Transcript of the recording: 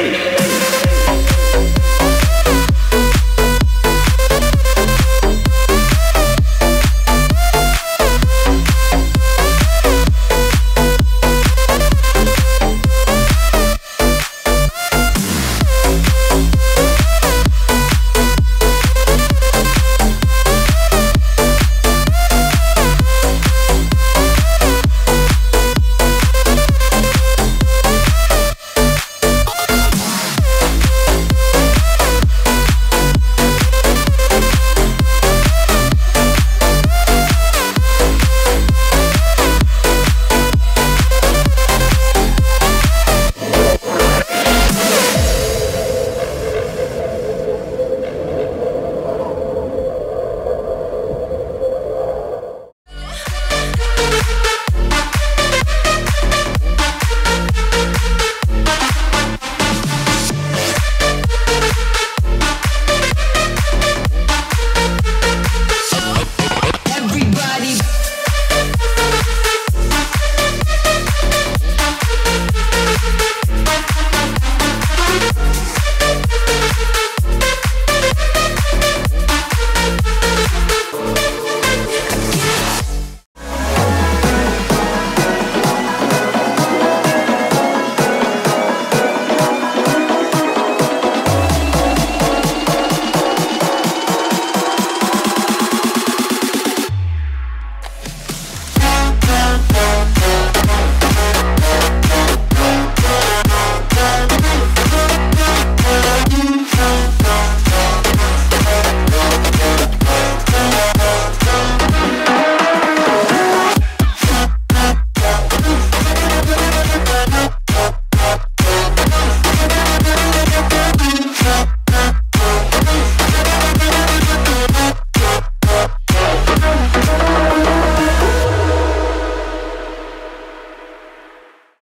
faith.